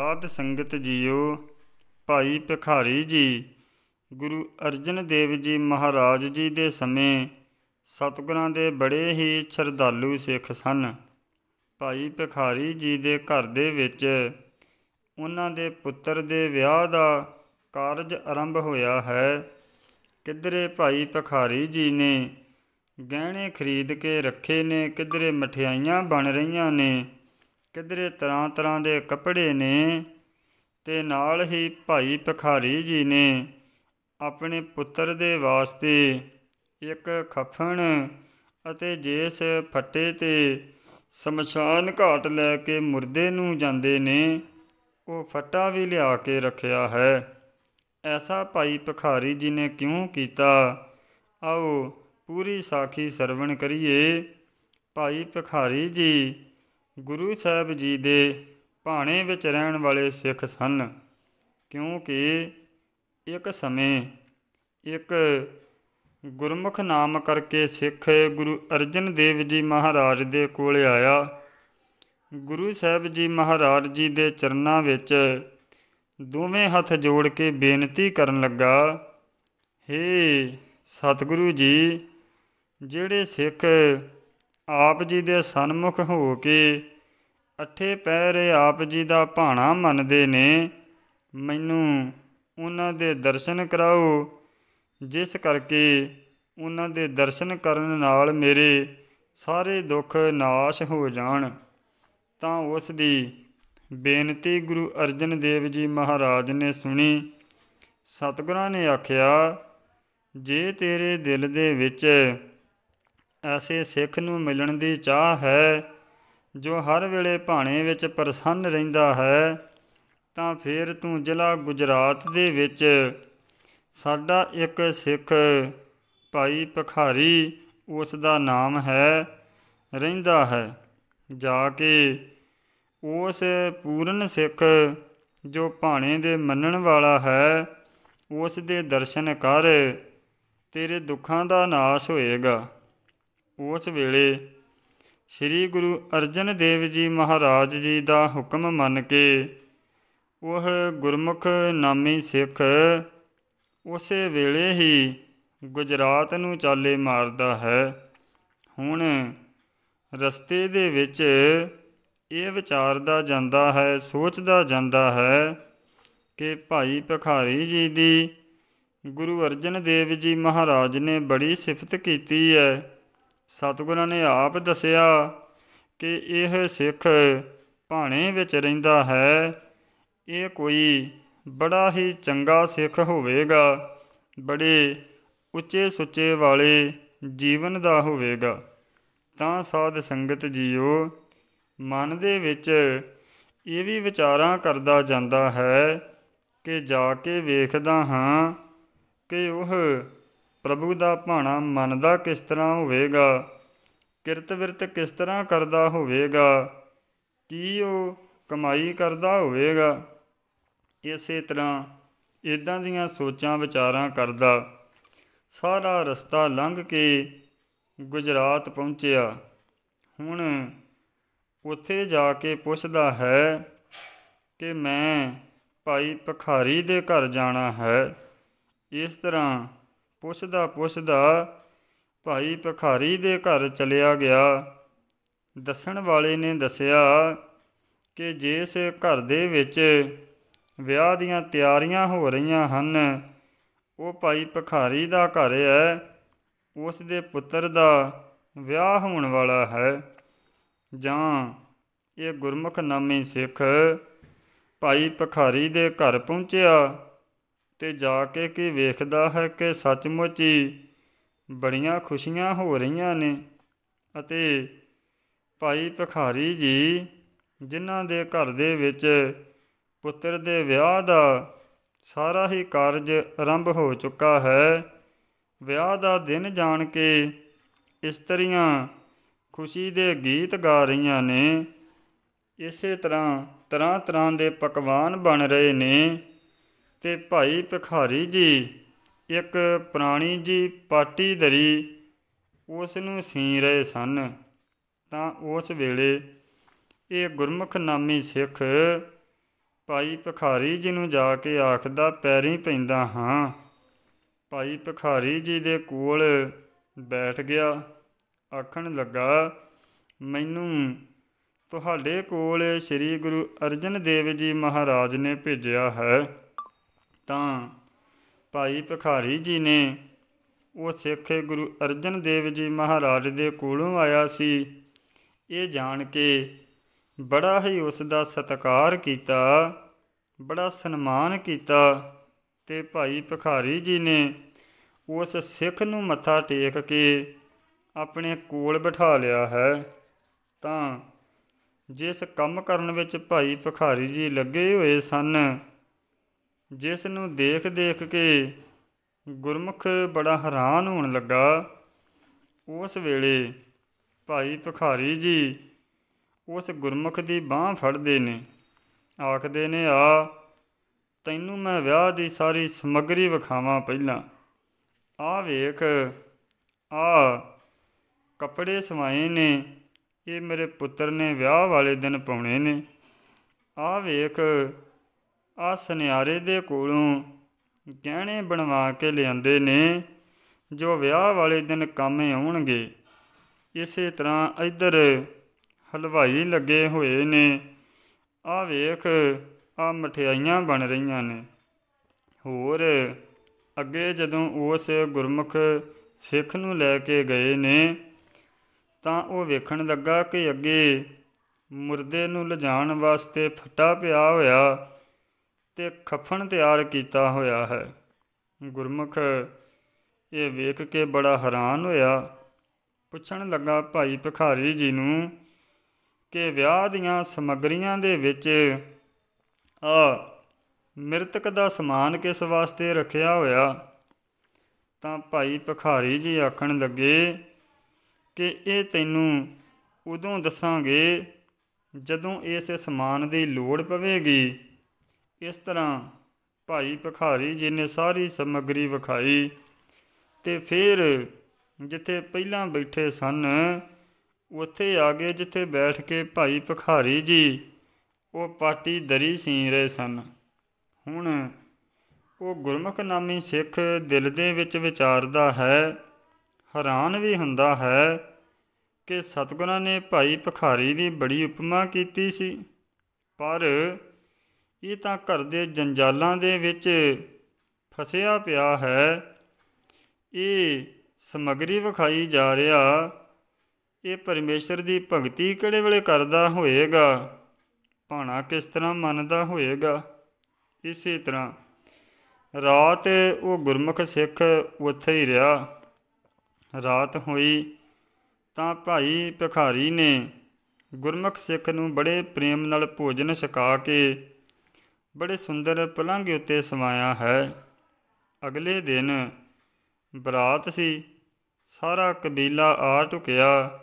ਸਾਧ ਸੰਗਤ ਜੀਓ, ਭਾਈ ਭਿਖਾਰੀ ਜੀ, ਗੁਰੂ ਅਰਜਨ ਦੇਵ ਜੀ ਮਹਾਰਾਜ ਜੀ ਦੇ ਸਮੇਂ ਸਤਿਗੁਰਾਂ ਦੇ ਬੜੇ ਹੀ ਸ਼ਰਧਾਲੂ ਸਿੱਖ ਸਨ। ਭਾਈ ਭਿਖਾਰੀ ਜੀ ਦੇ ਘਰ ਦੇ ਵਿੱਚ ਉਹਨਾਂ ਦੇ ਪੁੱਤਰ ਦੇ ਵਿਆਹ ਦਾ ਕਾਰਜ ਆਰੰਭ ਹੋਇਆ ਹੈ। ਕਿਧਰੇ ਭਾਈ ਭਿਖਾਰੀ ਜੀ ਨੇ ਗਹਿਣੇ ਖਰੀਦ ਕੇ ਰੱਖੇ ਨੇ, ਕਿਧਰੇ ਮਠਿਆਈਆਂ ਬਣ ਰਹੀਆਂ ਨੇ ਕਿਧਰੇ ਤਰ੍ਹਾਂ ਤਰ੍ਹਾਂ ਦੇ ਕੱਪੜੇ ਨੇ ਤੇ ਨਾਲ ਹੀ ਭਾਈ ਭਿਖਾਰੀ ਜੀ ਨੇ ਆਪਣੇ ਪੁੱਤਰ ਦੇ ਵਾਸਤੇ ਇੱਕ ਖਫਣ ਅਤੇ ਜਿਸ ਫੱਟੇ ਤੇ ਸ਼ਮਸ਼ਾਨ ਘਾਟ ਲੈ ਕੇ ਮੁਰਦੇ ਨੂੰ ਜਾਂਦੇ ਨੇ, ਉਹ ਫੱਟਾ ਵੀ ਲਿਆ ਕੇ ਰੱਖਿਆ ਹੈ। ਐਸਾ ਭਾਈ ਭਿਖਾਰੀ ਜੀ ਨੇ ਕਿਉਂ ਕੀਤਾ? ਆਓ ਪੂਰੀ ਸਾਖੀ ਸਰਵਣ ਕਰੀਏ। ਭਾਈ ਭਿਖਾਰੀ ਜੀ ਗੁਰੂ ਸਾਹਿਬ ਜੀ ਦੇ ਭਾਣੇ ਵਿੱਚ ਰਹਿਣ ਵਾਲੇ ਸਿੱਖ ਸਨ, ਕਿਉਂਕਿ ਇੱਕ ਸਮੇਂ ਇੱਕ ਗੁਰਮੁਖ ਨਾਮ ਕਰਕੇ ਸਿੱਖ ਗੁਰੂ ਅਰਜਨ ਦੇਵ ਜੀ ਮਹਾਰਾਜ ਦੇ ਕੋਲ ਆਇਆ। ਗੁਰੂ ਸਾਹਿਬ ਜੀ ਮਹਾਰਾਜ ਜੀ ਦੇ ਚਰਨਾਂ ਵਿੱਚ ਦੋਵੇਂ ਹੱਥ ਜੋੜ ਕੇ ਬੇਨਤੀ ਕਰਨ ਲੱਗਾ, ਹੇ ਸਤਿਗੁਰੂ ਜੀ, ਜਿਹੜੇ ਸਿੱਖ ਆਪ ਜੀ ਦੇ ਸਨਮੁਖ ਹੋ ਕੇ ਅੱਠੇ ਪਹਿਰੇ ਆਪ ਜੀ ਦਾ ਭਾਣਾ ਮੰਨਦੇ ਨੇ, ਮੈਨੂੰ ਉਹਨਾਂ ਦੇ ਦਰਸ਼ਨ ਕਰਾਓ, ਜਿਸ ਕਰਕੇ ਉਹਨਾਂ ਦੇ ਦਰਸ਼ਨ ਕਰਨ ਨਾਲ ਮੇਰੇ ਸਾਰੇ ਦੁੱਖ ਨਾਸ਼ ਹੋ ਜਾਣ। ਤਾਂ ਉਸ ਦੀ ਬੇਨਤੀ ਗੁਰੂ ਅਰਜਨ ਦੇਵ ਜੀ ਮਹਾਰਾਜ ਨੇ ਸੁਣੀ। ਸਤਿਗੁਰਾਂ ਨੇ ਆਖਿਆ, ਜੇ ਤੇਰੇ ਦਿਲ ਦੇ ਵਿੱਚ ਐਸੇ ਸਿੱਖ ਨੂੰ ਮਿਲਣ ਦੀ ਚਾਹ ਹੈ, ਜੋ ਹਰ ਵੇਲੇ ਭਾਣੇ ਵਿੱਚ ਪ੍ਰਸੰਨ ਰਹਿੰਦਾ ਹੈ, ਤਾਂ ਫਿਰ ਤੂੰ ਜ਼ਿਲ੍ਹਾ ਗੁਜਰਾਤ ਦੇ ਵਿੱਚ ਸਾਡਾ ਇੱਕ ਸਿੱਖ ਭਾਈ ਭਖਾਰੀ ਉਸ ਦਾ ਨਾਮ ਹੈ, ਰਹਿੰਦਾ ਹੈ। ਜਾ ਕੇ ਉਸ ਪੂਰਨ ਸਿੱਖ ਜੋ ਭਾਣੇ ਦੇ ਮੰਨਣ ਵਾਲਾ ਹੈ, ਉਸ ਦੇ ਦਰਸ਼ਨ ਕਰ, ਤੇਰੇ ਦੁੱਖਾਂ ਦਾ ਨਾਸ਼ ਹੋਏਗਾ। ਉਸ ਵੇਲੇ ਸ੍ਰੀ ਗੁਰੂ ਅਰਜਨ ਦੇਵ ਜੀ ਮਹਾਰਾਜ ਜੀ ਦਾ ਹੁਕਮ ਮੰਨ ਕੇ ਉਹ ਗੁਰਮੁਖ ਨਾਮੀ ਸਿੱਖ ਉਸੇ ਵੇਲੇ ਹੀ ਗੁਜਰਾਤ ਨੂੰ ਚਾਲੇ ਮਾਰਦਾ ਹੈ। ਹੁਣ ਰਸਤੇ ਦੇ ਵਿੱਚ ਇਹ ਵਿਚਾਰਦਾ ਜਾਂਦਾ ਹੈ, ਸੋਚਦਾ ਜਾਂਦਾ ਹੈ ਕਿ ਭਾਈ ਭਖਾਰੀ ਜੀ ਦੀ ਗੁਰੂ ਅਰਜਨ ਦੇਵ ਜੀ ਮਹਾਰਾਜ ਨੇ ਬੜੀ ਸਿਫਤ ਕੀਤੀ ਹੈ। ਸਤਿਗੁਰਾਂ ਨੇ ਆਪ ਦੱਸਿਆ ਕਿ ਇਹ ਸਿੱਖ ਭਾਣੇ ਵਿੱਚ ਰਹਿੰਦਾ ਹੈ। ਇਹ ਕੋਈ ਬੜਾ ਹੀ ਚੰਗਾ ਸਿੱਖ ਹੋਵੇਗਾ, ਬੜੇ ਉੱਚੇ ਸੁੱਚੇ ਵਾਲੇ ਜੀਵਨ ਦਾ ਹੋਵੇਗਾ। ਤਾਂ ਸਾਧ ਸੰਗਤ ਜੀਓ, ਮਨ ਦੇ ਵਿੱਚ ਇਹ ਵੀ ਵਿਚਾਰਾਂ ਕਰਦਾ ਜਾਂਦਾ ਹੈ ਕਿ ਜਾ ਕੇ ਵੇਖਦਾ ਹਾਂ ਕਿ ਉਹ ਪ੍ਰਭੂ ਦਾ ਭਾਣਾ ਮੰਨਦਾ ਕਿਸ ਤਰ੍ਹਾਂ ਹੋਵੇਗਾ? ਕਿਰਤ ਵਿਰਤ ਕਿਸ ਤਰ੍ਹਾਂ ਕਰਦਾ ਹੋਵੇਗਾ? ਕੀ ਉਹ ਕਮਾਈ ਕਰਦਾ ਹੋਵੇਗਾ? ਇਸੇ ਤਰ੍ਹਾਂ ਇਦਾਂ ਦੀਆਂ ਸੋਚਾਂ ਵਿਚਾਰਾਂ ਕਰਦਾ। ਸਾਰਾ ਰਸਤਾ ਲੰਘ ਕੇ ਗੁਜਰਾਤ ਪਹੁੰਚਿਆ। ਹੁਣ ਉੱਥੇ ਜਾ ਕੇ ਪੁੱਛਦਾ ਹੈ ਕਿ ਮੈਂ ਭਾਈ ਭਖਾਰੀ ਦੇ ਘਰ ਜਾਣਾ ਹੈ। ਇਸ ਤਰ੍ਹਾਂ ਪੁੱਛਦਾ ਪੁੱਛਦਾ ਭਾਈ ਭਖਾਰੀ ਦੇ ਘਰ ਚਲਿਆ ਗਿਆ। ਦੱਸਣ ਵਾਲੇ ਨੇ ਦੱਸਿਆ ਕਿ ਜਿਸ ਘਰ ਦੇ ਵਿੱਚ ਵਿਆਹ ਦੀਆਂ ਤਿਆਰੀਆਂ ਹੋ ਰਹੀਆਂ ਹਨ, ਉਹ ਭਾਈ ਭਖਾਰੀ ਦਾ ਘਰ ਹੈ, ਉਸ ਦੇ ਪੁੱਤਰ ਦਾ ਵਿਆਹ ਹੋਣ ਵਾਲਾ ਹੈ। ਜਾਂ ਇਹ ਗੁਰਮੁਖ ਨਾਮੀ ਸਿੱਖ ਭਾਈ ਭਖਾਰੀ ਦੇ ਘਰ ਪਹੁੰਚਿਆ ਤੇ ਜਾ ਕੇ ਕੀ ਵੇਖਦਾ ਹੈ ਕਿ ਸੱਚਮੁੱਚ ਹੀ ਬੜੀਆਂ ਖੁਸ਼ੀਆਂ ਹੋ ਰਹੀਆਂ ਨੇ ਅਤੇ ਭਾਈ ਭਖਾਰੀ ਜੀ, ਜਿਨ੍ਹਾਂ ਦੇ ਘਰ ਦੇ ਵਿੱਚ ਪੁੱਤਰ ਦੇ ਵਿਆਹ ਦਾ ਸਾਰਾ ਹੀ ਕਾਰਜ ਆਰੰਭ ਹੋ ਚੁੱਕਾ ਹੈ, ਵਿਆਹ ਦਾ ਦਿਨ ਜਾਣ ਕੇ ਇਸਤਰੀਆਂ ਖੁਸ਼ੀ ਦੇ ਗੀਤ ਗਾ ਰਹੀਆਂ ਨੇ। ਇਸੇ ਤਰ੍ਹਾਂ ਤਰ੍ਹਾਂ ਤਰ੍ਹਾਂ ਦੇ ਪਕਵਾਨ ਬਣ ਰਹੇ ਨੇ। ਤੇ ਭਾਈ ਭਿਖਾਰੀ ਜੀ, ਇੱਕ ਪੁਰਾਣੀ ਜੀ ਪਾਟੀ ਧਰੀ, ਉਸ ਨੂੰ ਸੀ ਰਹੇ ਸਨ। ਤਾਂ ਉਸ ਵੇਲੇ ਇਹ ਗੁਰਮੁਖ ਨਾਮੀ ਸਿੱਖ ਭਾਈ ਭਿਖਾਰੀ ਜੀ ਨੂੰ ਜਾ ਕੇ ਆਖਦਾ, ਪੈਰੀ ਪੈਂਦਾ ਹਾਂ। ਭਾਈ ਭਿਖਾਰੀ ਜੀ ਦੇ ਕੋਲ ਬੈਠ ਗਿਆ। ਆਖਣ ਲੱਗਾ, ਮੈਨੂੰ ਤੁਹਾਡੇ ਕੋਲ ਸ੍ਰੀ ਗੁਰੂ ਅਰਜਨ ਦੇਵ ਜੀ ਮਹਾਰਾਜ ਨੇ ਭੇਜਿਆ ਹੈ। ਤਾਂ ਭਾਈ ਭਖਾਰੀ ਜੀ ਨੇ ਉਹ ਸਿੱਖ ਗੁਰੂ ਅਰਜਨ ਦੇਵ ਜੀ ਮਹਾਰਾਜ ਦੇ ਕੋਲੋਂ ਆਇਆ ਸੀ। ਇਹ ਜਾਣ ਕੇ ਬੜਾ ਹੀ ਉਸ ਦਾ ਸਤਿਕਾਰ ਕੀਤਾ, ਬੜਾ ਸਨਮਾਨ ਕੀਤਾ ਤੇ ਭਾਈ ਭਖਾਰੀ ਜੀ ਨੇ ਉਸ ਸਿੱਖ ਨੂੰ ਮੱਥਾ ਟੇਕ ਕੇ ਆਪਣੇ ਕੋਲ ਬਿਠਾ ਲਿਆ ਹੈ। ਤਾਂ ਜਿਸ ਕੰਮ ਕਰਨ ਵਿੱਚ ਭਾਈ ਭਖਾਰੀ ਜੀ ਲੱਗੇ ਹੋਏ ਸਨ ਜਿਸ ਨੂੰ ਦੇਖ ਦੇਖ ਕੇ ਗੁਰਮੁਖ ਬੜਾ ਹੈਰਾਨ ਹੋਣ ਲੱਗਾ। ਉਸ ਵੇਲੇ ਭਾਈ ਭਖਾਰੀ ਜੀ ਉਸ ਗੁਰਮੁਖ ਦੀ ਬਾਹ ਫੜਦੇ ਨੇ। ਆਖਦੇ ਨੇ, ਆ, ਤੈਨੂੰ ਮੈਂ ਵਿਆਹ ਦੀ ਸਾਰੀ ਸਮੱਗਰੀ ਵਿਖਾਵਾਂ ਪਹਿਲਾਂ। ਆ ਵੇਖ, ਆ, ਕੱਪੜੇ ਸਵਾਏ ਨੇ। ਇਹ ਮੇਰੇ ਪੁੱਤਰ ਨੇ ਵਿਆਹ ਵਾਲੇ ਦਿਨ ਪਾਉਣੇ ਨੇ। ਆ ਵੇਖ ਆ ਸੁਨਿਆਰੇ ਦੇ ਕੋਲੋਂ ਗਹਿਣੇ ਬਣਵਾ ਕੇ ਲਿਆਂਦੇ ਨੇ, ਜੋ ਵਿਆਹ ਵਾਲੇ ਦਿਨ ਕੰਮ ਆਉਣਗੇ। ਇਸੇ ਤਰ੍ਹਾਂ ਇੱਧਰ ਹਲਵਾਈ ਲੱਗੇ ਹੋਏ ਨੇ। ਆ ਵੇਖ, ਆ ਮਠਿਆਈਆਂ ਬਣ ਰਹੀਆਂ ਨੇ। ਹੋਰ, ਅੱਗੇ ਜਦੋਂ ਉਸ ਗੁਰਮੁਖ ਸਿੱਖ ਨੂੰ ਲੈ ਕੇ ਗਏ ਨੇ, ਤਾਂ ਉਹ ਵੇਖਣ ਲੱਗਾ ਕਿ ਅੱਗੇ ਮੁਰਦੇ ਨੂੰ ਲਿਜਾਣ ਵਾਸਤੇ ਫੱਟਾ ਪਿਆ ਹੋਇਆ ਤੇ ਖਫਣ ਤਿਆਰ ਕੀਤਾ ਹੋਇਆ ਹੈ। ਗੁਰਮੁਖ ਇਹ ਵੇਖ ਕੇ ਬੜਾ ਹੈਰਾਨ ਹੋਇਆ। ਪੁੱਛਣ ਲੱਗਾ, ਭਾਈ ਭਿਖਾਰੀ ਜੀ ਨੂੰ ਕਿ ਵਿਆਹ ਦੀਆਂ ਸਮੱਗਰੀਆਂ ਦੇ ਵਿੱਚ ਆ ਮ੍ਰਿਤਕ ਦਾ ਸਮਾਨ ਕਿਸ ਵਾਸਤੇ ਰੱਖਿਆ ਹੋਇਆ? ਤਾਂ ਭਾਈ ਭਿਖਾਰੀ ਜੀ ਆਖਣ ਲੱਗੇ, ਕਿ ਇਹ ਤੈਨੂੰ ਉਦੋਂ ਦੱਸਾਂਗੇ ਜਦੋਂ ਇਸ ਸਮਾਨ ਦੀ ਲੋੜ ਪਵੇਗੀ ਇਸ ਤਰ੍ਹਾਂ ਭਾਈ ਭਖਾਰੀ ਜੀ ਨੇ ਸਾਰੀ ਸਮੱਗਰੀ ਵਿਖਾਈ ਤੇ ਫਿਰ ਜਿੱਥੇ ਪਹਿਲਾਂ ਬੈਠੇ ਸਨ, ਉੱਥੇ ਆ ਗਏ ਜਿੱਥੇ ਬੈਠ ਕੇ ਭਾਈ ਭਖਾਰੀ ਜੀ, ਉਹ ਪਾਟੀ ਦਰੀ ਸੀ ਰਹੇ ਸਨ। ਹੁਣ ਉਹ ਗੁਰਮੁਖ ਨਾਮੀ ਸਿੱਖ ਦਿਲ ਦੇ ਵਿੱਚ ਵਿਚਾਰਦਾ ਹੈ, ਹੈਰਾਨ ਵੀ ਹੁੰਦਾ ਹੈ ਕਿ ਸਤਗੁਰਾਂ ਨੇ ਭਾਈ ਭਖਾਰੀ ਦੀ ਬੜੀ ਉਪਮਾ ਕੀਤੀ ਸੀ। ਪਰ ਇਹ ਤਾਂ ਘਰ ਦੇ ਜੰਜਾਲਾਂ ਦੇ ਵਿੱਚ ਫਸਿਆ ਪਿਆ ਹੈ। ਇਹ ਸਮਗਰੀ ਵਿਖਾਈ ਜਾ ਰਿਹਾ। ਇਹ ਪਰਮੇਸ਼ਰ ਦੀ ਭਗਤੀ ਕਿਹੜੇ ਵੇਲੇ ਕਰਦਾ ਹੋਏਗਾ? ਭਾਣਾ ਕਿਸ ਤਰ੍ਹਾਂ ਮੰਨਦਾ ਹੋਏਗਾ? ਇਸੇ ਤਰ੍ਹਾਂ ਰਾਤ ਉਹ ਗੁਰਮੁਖ ਸਿੱਖ ਉੱਥੇ ਹੀ ਰਿਹਾ। ਰਾਤ ਹੋਈ ਤਾਂ ਭਾਈ ਭਿਖਾਰੀ ਨੇ ਗੁਰਮੁਖ ਸਿੱਖ ਨੂੰ ਬੜੇ ਪ੍ਰੇਮ ਨਾਲ ਭੋਜਨ ਛਕਾ ਕੇ ਬੜੇ ਸੁੰਦਰ ਪਲੰਘ ਉੱਤੇ ਸਮਾਇਆ ਹੈ। ਅਗਲੇ ਦਿਨ ਬਰਾਤ ਸੀ। ਸਾਰਾ ਕਬੀਲਾ ਆ ਟੁਕਿਆ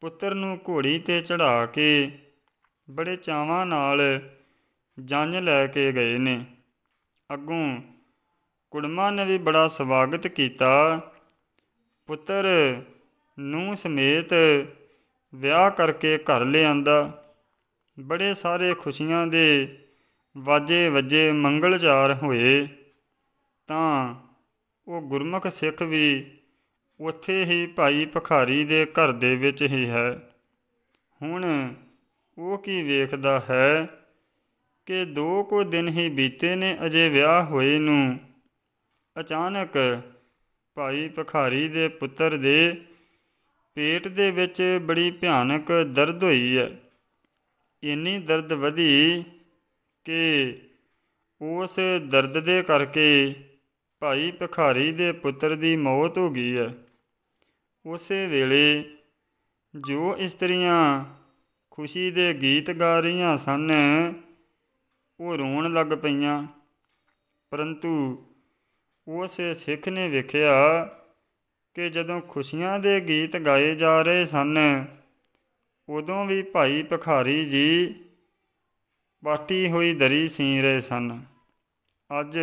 ਪੁੱਤਰ ਨੂੰ ਘੋੜੀ ਤੇ ਚੜਾ ਕੇ ਬੜੇ ਚਾਵਾਂ ਨਾਲ ਜੰਜ ਲੈ ਕੇ ਗਏ ਨੇ। ਅੱਗੋਂ ਕੁੜਮਾ ਨੇ ਵੀ ਬੜਾ ਸਵਾਗਤ ਕੀਤਾ। ਪੁੱਤਰ ਨੂੰ ਸਮੇਤ ਵਿਆਹ ਕਰਕੇ ਘਰ ਲਿਆਂਦਾ। ਬੜੇ ਸਾਰੇ ਖੁਸ਼ੀਆਂ ਦੇ ਵਾਜੇ ਵੱਜੇ ਮੰਗਲਚਾਰ ਹੋਏ। ਤਾਂ ਉਹ ਗੁਰਮੁਖ ਸਿੱਖ ਵੀ ਉੱਥੇ ਹੀ ਭਾਈ ਭਖਾਰੀ ਦੇ ਘਰ ਦੇ ਵਿੱਚ ਹੀ ਹੈ। ਹੁਣ ਉਹ ਕੀ ਵੇਖਦਾ ਹੈ ਕਿ ਦੋ ਕੋ ਦਿਨ ਹੀ ਬੀਤੇ ਨੇ ਅਜੇ ਵਿਆਹ ਹੋਏ ਨੂੰ। ਅਚਾਨਕ ਭਾਈ ਭਖਾਰੀ ਦੇ ਪੁੱਤਰ ਦੇ ਪੇਟ ਦੇ ਵਿੱਚ ਬੜੀ ਭਿਆਨਕ ਦਰਦ ਹੋਈ ਹੈ। ਇੰਨੀ ਦਰਦ ਵਧੀ ਕਿ ਉਸ ਦਰਦ ਦੇ ਕਰਕੇ ਭਾਈ ਭਿਖਾਰੀ ਦੇ ਪੁੱਤਰ ਦੀ ਮੌਤ ਹੋ ਗਈ ਹੈ। ਉਸੇ ਵੇਲੇ ਜੋ ਇਸਤਰੀਆਂ ਖੁਸ਼ੀ ਦੇ ਗੀਤ ਗਾ ਰਹੀਆਂ ਸਨ, ਉਹ ਰੋਣ ਲੱਗ ਪਈਆਂ। ਪਰੰਤੂ ਉਸ ਸਿੱਖ ਨੇ ਵੇਖਿਆ ਕਿ ਜਦੋਂ ਖੁਸ਼ੀਆਂ ਦੇ ਗੀਤ ਗਾਏ ਜਾ ਰਹੇ ਸਨ, ਉਦੋਂ ਵੀ ਭਾਈ ਭਿਖਾਰੀ ਜੀ ਬਾਟੀ ਹੋਈ ਦਰੀ ਸੀ ਰਹੇ ਸਨ। ਅੱਜ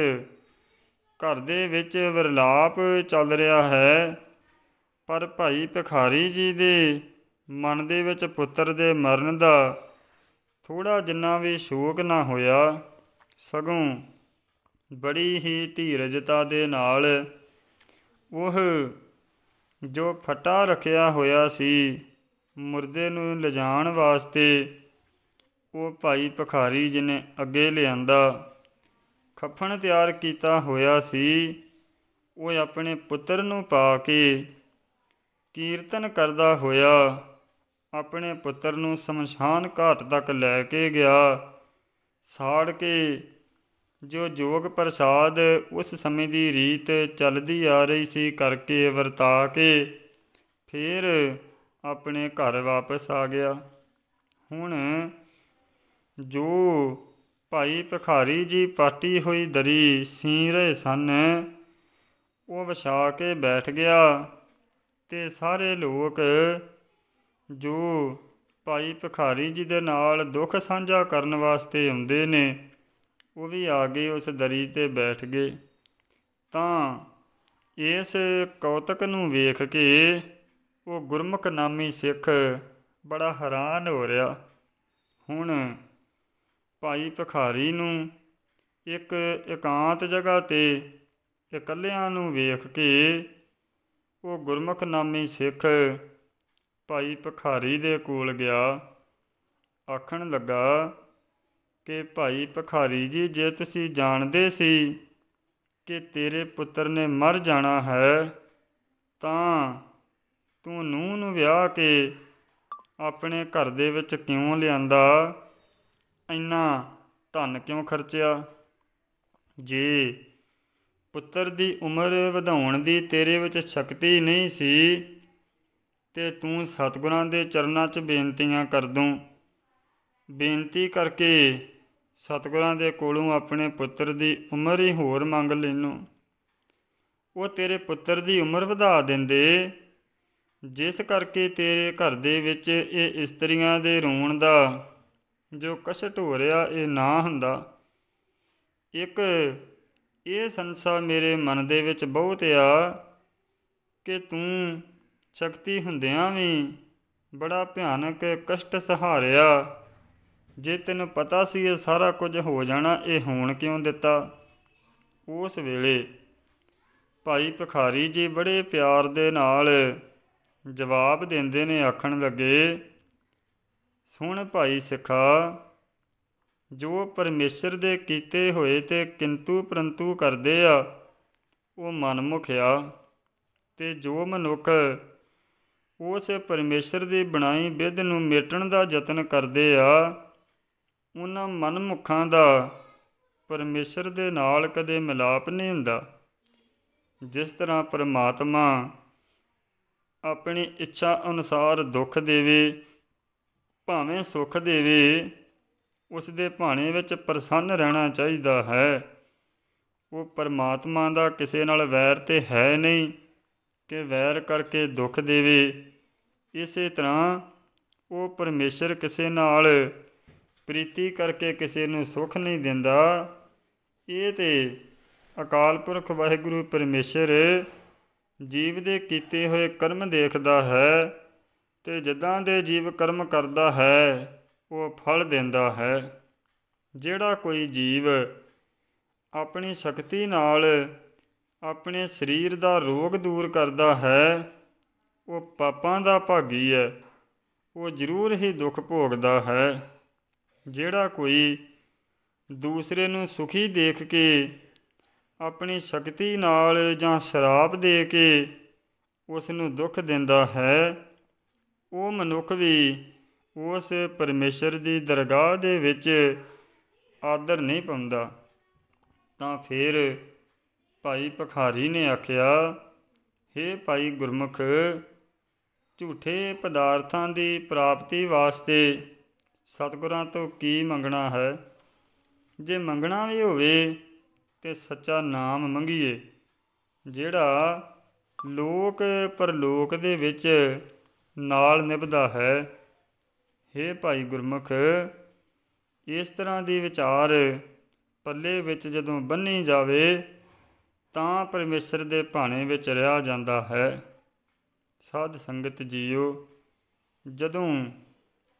ਘਰ ਦੇ ਵਿੱਚ ਵਿਰਲਾਪ ਚੱਲ ਰਿਹਾ ਹੈ, ਪਰ ਭਾਈ ਭਿਖਾਰੀ ਜੀ ਦੇ ਮਨ ਦੇ ਵਿੱਚ ਪੁੱਤਰ ਦੇ ਮਰਨ ਦਾ ਥੋੜਾ ਜਿੰਨਾ ਵੀ ਸ਼ੋਕ ਨਾ ਹੋਇਆ, ਸਗੋਂ ਬੜੀ ਹੀ ਧੀਰਜਤਾ ਦੇ ਨਾਲ ਉਹ ਜੋ ਫਟਾ ਰੱਖਿਆ ਹੋਇਆ ਸੀ, ਮੁਰਦੇ ਨੂੰ ਲਿਜਾਣ ਵਾਸਤੇ ਉਹ ਭਾਈ ਭਖਾਰੀ ਜੀ ਅੱਗੇ ਲਿਆਂਦਾ, ਖੱਫਣ ਤਿਆਰ ਕੀਤਾ ਹੋਇਆ ਸੀ, ਉਹ ਆਪਣੇ ਪੁੱਤਰ ਨੂੰ ਪਾ ਕੇ ਕੀਰਤਨ ਕਰਦਾ ਹੋਇਆ ਆਪਣੇ ਪੁੱਤਰ ਨੂੰ ਸ਼ਮਸ਼ਾਨ ਘਾਟ ਤੱਕ ਲੈ ਕੇ ਗਿਆ। ਸਾੜ ਕੇ ਜੋ ਜੋਗ ਪ੍ਰਸਾਦ ਉਸ ਸਮੇਂ ਦੀ ਰੀਤ ਚੱਲਦੀ ਆ ਰਹੀ ਸੀ ਕਰਕੇ ਵਰਤਾ ਕੇ ਫਿਰ ਆਪਣੇ ਘਰ ਵਾਪਸ ਆ ਗਿਆ। ਹੁਣ ਜੋ ਭਾਈ ਭਖਾਰੀ ਜੀ ਪਾਟੀ ਹੋਈ ਦਰੀ ਸੀ ਰਹੇ ਸਨ। ਉਹ ਵਿਛਾ ਕੇ ਬੈਠ ਗਿਆ ਤੇ ਸਾਰੇ ਲੋਕ ਜੋ ਭਾਈ ਭਖਾਰੀ ਜੀ ਦੇ ਨਾਲ ਦੁੱਖ ਸਾਂਝਾ ਕਰਨ ਵਾਸਤੇ ਆਉਂਦੇ ਨੇ। ਉਹ ਵੀ ਆ ਗਏ ਉਸ ਦਰੀ ਤੇ ਬੈਠ ਗਏ। ਤਾਂ ਇਸ ਕੌਤਕ ਨੂੰ ਵੇਖ ਕੇ ਉਹ ਗੁਰਮੁਖ ਨਾਮੀ ਸਿੱਖ ਬੜਾ ਹੈਰਾਨ ਹੋ ਰਿਹਾ। ਹੁਣ ਭਾਈ ਭਖਾਰੀ ਨੂੰ ਇੱਕ ਇਕਾਂਤ ਜਗ੍ਹਾ ਤੇ ਇਕੱਲਿਆਂ ਨੂੰ ਵੇਖ ਕੇ ਉਹ ਗੁਰਮੁਖ ਨਾਮੀ ਸਿੱਖ ਭਾਈ ਭਖਾਰੀ ਦੇ ਕੋਲ ਗਿਆ। ਆਖਣ ਲੱਗਾ ਕਿ ਭਾਈ ਭਖਾਰੀ ਜੀ, ਜੇ ਤੁਸੀਂ ਜਾਣਦੇ ਸੀ ਕਿ ਤੇਰੇ ਪੁੱਤਰ ਨੇ ਮਰ ਜਾਣਾ ਹੈ, ਤਾਂ ਤੂੰ ਨੂੰਹ ਨੂੰ ਵਿਆਹ ਕੇ ਆਪਣੇ ਘਰ ਦੇ ਵਿੱਚ ਕਿਉਂ ਲਿਆਂਦਾ? ਇੰਨਾ ਧਨ ਕਿਉਂ ਖਰਚਿਆ? ਜੇ ਪੁੱਤਰ ਦੀ ਉਮਰ ਵਧਾਉਣ ਦੀ ਤੇਰੇ ਵਿੱਚ ਸ਼ਕਤੀ ਨਹੀਂ ਸੀ, ਤੇ ਤੂੰ ਸਤਿਗੁਰਾਂ ਦੇ ਚਰਨਾਂ 'ਚ ਬੇਨਤੀਆਂ ਕਰ ਦੂੰ। ਬੇਨਤੀ ਕਰਕੇ ਸਤਿਗੁਰਾਂ ਦੇ ਕੋਲੋਂ ਆਪਣੇ ਪੁੱਤਰ ਦੀ ਉਮਰ ਹੀ ਹੋਰ ਮੰਗ ਲੈਨੋ। ਉਹ ਤੇਰੇ ਪੁੱਤਰ ਦੀ ਉਮਰ ਵਧਾ ਦਿੰਦੇ, ਜਿਸ ਕਰਕੇ ਤੇਰੇ ਘਰ ਦੇ ਵਿੱਚ ਇਹ ਇਸਤਰੀਆਂ ਦੇ ਰੋਣ ਦਾ ਜੋ ਕਸ਼ਟ ਹੋ ਰਿਹਾ, ਇਹ ਨਾ ਹੁੰਦਾ। ਇੱਕ ਇਹ ਸੰਸਾ ਮੇਰੇ ਮਨ ਦੇ ਵਿੱਚ ਬਹੁਤ ਆ ਕਿ ਤੂੰ ਸ਼ਕਤੀ ਹੁੰਦਿਆਂ ਵੀ ਬੜਾ ਭਿਆਨਕ ਕਸ਼ਟ ਸਹਾਰਿਆ। ਜੇ ਤੈਨੂੰ ਪਤਾ ਸੀ ਇਹ ਸਾਰਾ ਕੁਝ ਹੋ ਜਾਣਾ, ਇਹ ਹੋਣ ਕਿਉਂ ਦਿੱਤਾ? ਉਸ ਵੇਲੇ ਭਾਈ ਭਖਾਰੀ ਜੀ ਬੜੇ ਪਿਆਰ ਦੇ ਨਾਲ ਜਵਾਬ ਦਿੰਦੇ ਨੇ, ਆਖਣ ਲੱਗੇ ਸੁਣ ਭਾਈ ਸਿੱਖਾ, ਜੋ ਪਰਮੇਸ਼ਰ ਦੇ ਕੀਤੇ ਹੋਏ ਤੇ ਕਿੰਤੂ ਪਰੰਤੂ ਕਰਦੇ ਆ, ਉਹ ਮਨਮੁਖਿਆ ਤੇ ਜੋ ਮਨੁੱਖ ਉਸ ਪਰਮੇਸ਼ਰ ਦੀ ਬਣਾਈ ਵਿਧ ਨੂੰ ਮੇਟਣ ਦਾ ਯਤਨ ਕਰਦੇ ਆ, ਉਹਨਾਂ ਮਨਮੁਖਾਂ ਦਾ ਪਰਮੇਸ਼ਰ ਦੇ ਨਾਲ ਕਦੇ ਮਿਲਾਪ ਨਹੀਂ ਹੁੰਦਾ। ਜਿਸ ਤਰ੍ਹਾਂ ਪਰਮਾਤਮਾ ਆਪਣੀ ਇੱਛਾ ਅਨੁਸਾਰ ਦੁੱਖ ਦੇਵੇ ਭਾਵੇਂ ਸੁੱਖ ਦੇਵੇ ਉਸ ਦੇ ਭਾਣੇ ਵਿੱਚ ਪ੍ਰਸੰਨ ਰਹਿਣਾ ਚਾਹੀਦਾ ਹੈ। ਉਹ ਪਰਮਾਤਮਾ ਦਾ ਕਿਸੇ ਨਾਲ ਵੈਰ ਤੇ ਹੈ ਨਹੀਂ ਕਿ ਵੈਰ ਕਰਕੇ ਦੁੱਖ ਦੇਵੇ। ਇਸੇ ਤਰ੍ਹਾਂ ਉਹ ਪਰਮੇਸ਼ਰ ਕਿਸੇ ਨਾਲ ਪ੍ਰੀਤੀ ਕਰਕੇ ਕਿਸੇ ਨੂੰ ਸੁੱਖ ਨਹੀਂ ਦਿੰਦਾ। ਇਹ ਤੇ ਅਕਾਲ ਪੁਰਖ ਵਾਹਿਗੁਰੂ ਪਰਮੇਸ਼ਰ ਜੀਵ ਦੇ ਕੀਤੇ ਹੋਏ ਕਰਮ ਦੇਖਦਾ ਹੈ। ਤੇ ਜਿੱਦਾਂ ਦੇ ਜੀਵ ਕਰਮ ਕਰਦਾ ਹੈ, ਉਹ ਫਲ ਦਿੰਦਾ ਹੈ। ਜਿਹੜਾ ਕੋਈ ਜੀਵ ਆਪਣੀ ਸ਼ਕਤੀ ਨਾਲ ਆਪਣੇ ਸਰੀਰ ਦਾ ਰੋਗ ਦੂਰ ਕਰਦਾ ਹੈ, ਉਹ ਪਾਪਾਂ ਦਾ ਭਾਗੀ ਹੈ। ਉਹ ਜ਼ਰੂਰ ਹੀ ਦੁੱਖ ਭੋਗਦਾ ਹੈ। ਜਿਹੜਾ ਕੋਈ ਦੂਸਰੇ ਨੂੰ ਸੁਖੀ ਦੇਖ ਕੇ, ਆਪਣੀ ਸ਼ਕਤੀ ਨਾਲ ਜਾਂ ਸ਼ਰਾਪ ਦੇ ਕੇ ਉਸ ਨੂੰ ਦੁੱਖ ਦਿੰਦਾ ਹੈ ਉਹ ਮਨੁੱਖ ਵੀ ਉਸ ਪਰਮੇਸ਼ਰ ਦੀ ਦਰਗਾਹ ਦੇ ਵਿੱਚ ਆਦਰ ਨਹੀਂ ਪਾਉਂਦਾ। ਤਾਂ ਫਿਰ ਭਾਈ ਭਖਾਰੀ ਨੇ ਆਖਿਆ हे ਭਾਈ ਗੁਰਮੁਖ, ਝੂਠੇ ਪਦਾਰਥਾਂ ਦੀ ਪ੍ਰਾਪਤੀ ਵਾਸਤੇ ਸਤਿਗੁਰਾਂ ਤੋਂ ਕੀ ਮੰਗਣਾ ਹੈ? ਜੇ ਮੰਗਣਾ ਵੀ ਹੋਵੇ ਤੇ ਸੱਚਾ ਨਾਮ ਮੰਗੀਏ, ਜਿਹੜਾ ਲੋਕ ਪਰਲੋਕ ਦੇ ਵਿੱਚ ਨਾਲ ਨਿਭਦਾ ਹੈ। हे ਭਾਈ ਗੁਰਮੁਖ, ਇਸ ਤਰ੍ਹਾਂ ਦੀ ਵਿਚਾਰ ਪੱਲੇ ਵਿੱਚ ਜਦੋਂ ਬੰਨੀ ਜਾਵੇ, ਤਾਂ ਪਰਮੇਸ਼ਰ ਦੇ ਭਾਣੇ ਵਿੱਚ ਰਿਹਾ ਜਾਂਦਾ ਹੈ। ਸਾਧ ਸੰਗਤ ਜੀਓ, ਜਦੋਂ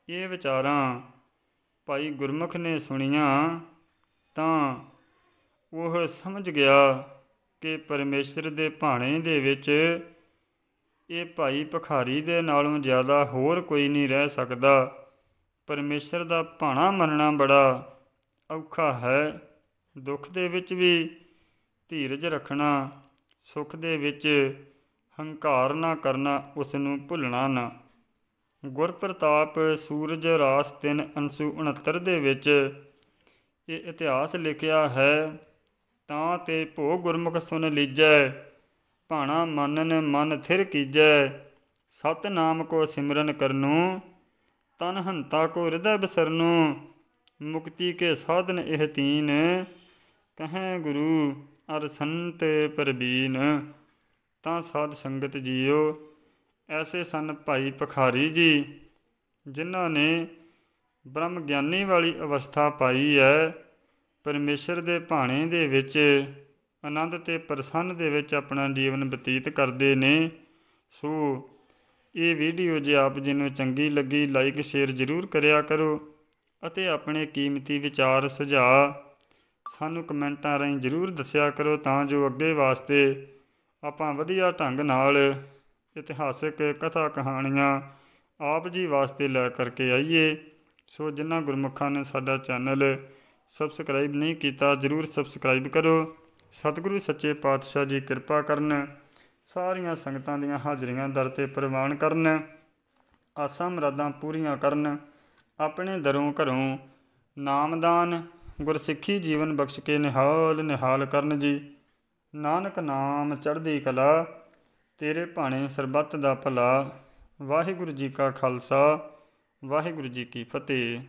ਇਹ ਵਿਚਾਰਾਂ ਭਾਈ ਗੁਰਮੁਖ ਨੇ ਸੁਣੀਆਂ, ਤਾਂ ਉਹ ਸਮਝ ਗਿਆ ਕਿ ਪਰਮੇਸ਼ਰ ਦੇ ਭਾਣੇ ਦੇ ਵਿੱਚ ਇਹ ਭਾਈ ਭਖਾਰੀ ਦੇ ਨਾਲੋਂ ਜ਼ਿਆਦਾ ਹੋਰ ਕੋਈ ਨਹੀਂ ਰਹਿ ਸਕਦਾ। ਪਰਮੇਸ਼ਰ ਦਾ ਭਾਣਾ ਮੰਨਣਾ ਬੜਾ ਔਖਾ ਹੈ। ਦੁੱਖ ਦੇ ਵਿੱਚ ਵੀ ਧੀਰਜ ਰੱਖਣਾ, ਸੁੱਖ ਦੇ ਵਿੱਚ ਹੰਕਾਰ ਨਾ ਕਰਨਾ ਉਸ ਨੂੰ ਭੁੱਲਣਾ ਨਾ। ਗੁਰਪ੍ਰਤਾਪ ਸੂਰਜ ਰਾਸ 3 ਅੰਸੂ 69 ਦੇ ਵਿੱਚ ਇਹ ਇਤਿਹਾਸ ਲਿਖਿਆ ਹੈ, ਤਾਂ ਤੇ ਭੋ ਗੁਰਮੁਖ ਸੁਨ ਲੀਜੈ ਭਾਣਾ ਮੰਨਨ ਮਨ ਥਿਰ ਕੀਜੈ, ਸਤਨਾਮ ਕੋ ਸਿਮਰਨ ਕਰਨੂ, ਤਨ ਹੰਤਾ ਕੋ ਹਿਰਦੈ ਬਸਰਨੂ, ਮੁਕਤੀ ਕੇ ਸਾਧਨ ਇਹ ਤੀਨ, ਕਹੈ ਗੁਰੂ ਅਰ ਸੰਤ ਪਰਬੀਨ, ਤਾਂ ਸਾਧ ਸੰਗਤ ਜੀਓ, ਐਸੇ ਸਨ ਭਾਈ ਪਖਾਰੀ ਜੀ, ਜਿਨ੍ਹਾਂ ਨੇ ਬ੍ਰਹਮ ਗਿਆਨੀ ਵਾਲੀ ਅਵਸਥਾ ਪਾਈ ਹੈ ਪਰਮੇਸ਼ਰ ਦੇ ਭਾਣੇ ਦੇ ਵਿੱਚ। ਆਨੰਦ ਤੇ ਪ੍ਰਸੰਨ ਦੇ ਵਿੱਚ ਆਪਣਾ ਜੀਵਨ ਬਤੀਤ ਕਰਦੇ ਨੇ। ਸੋ, ਇਹ ਵੀਡੀਓ ਜੇ ਆਪ ਜੀ ਨੂੰ ਚੰਗੀ ਲੱਗੀ ਲਾਈਕ ਸ਼ੇਅਰ ਜ਼ਰੂਰ ਕਰਿਆ ਕਰੋ ਅਤੇ ਆਪਣੇ ਕੀਮਤੀ ਵਿਚਾਰ ਸੁਝਾਅ ਸਾਨੂੰ ਕਮੈਂਟਾਂ ਰਾਹੀਂ ਜ਼ਰੂਰ ਦੱਸਿਆ ਕਰੋ ਤਾਂ ਜੋ ਅੱਗੇ ਵਾਸਤੇ ਆਪਾਂ ਵਧੀਆ ਢੰਗ ਨਾਲ ਇਤਿਹਾਸਿਕ ਕਥਾ ਕਹਾਣੀਆਂ ਆਪ ਜੀ ਵਾਸਤੇ ਲੈ ਕਰਕੇ ਆਈਏ। ਸੋ ਜਿਨ੍ਹਾਂ ਗੁਰਮੁਖਾਂ ਨੇ ਸਾਡਾ ਚੈਨਲ ਸਬਸਕ੍ਰਾਈਬ ਨਹੀਂ ਕੀਤਾ, ਜ਼ਰੂਰ ਸਬਸਕ੍ਰਾਈਬ ਕਰੋ ਸਤਿਗੁਰੂ ਸੱਚੇ ਪਾਤਸ਼ਾਹ ਜੀ ਕਿਰਪਾ ਕਰਨ, ਸਾਰੀਆਂ ਸੰਗਤਾਂ ਦੀਆਂ ਹਾਜ਼ਰੀਆਂ ਦਰ ਤੇ ਪ੍ਰਵਾਨ ਕਰਨ, ਆਸਾਂ ਮਰਾਦਾਂ ਪੂਰੀਆਂ ਕਰਨ, ਆਪਣੇ ਦਰੋਂ ਘਰੋਂ ਨਾਮਦਾਨ ਗੁਰਸਿੱਖੀ ਜੀਵਨ ਬਖਸ਼ ਕੇ ਨਿਹਾਲ ਨਿਹਾਲ ਕਰਨ ਜੀ। ਨਾਨਕ ਨਾਮ ਚੜ੍ਹਦੀ ਕਲਾ, ਤੇਰੇ ਭਾਣੇ ਸਰਬੱਤ ਦਾ ਭਲਾ। ਵਾਹਿਗੁਰੂ ਜੀ ਕਾ ਖਾਲਸਾ, ਵਾਹਿਗੁਰੂ ਜੀ ਕੀ ਫਤਿਹ।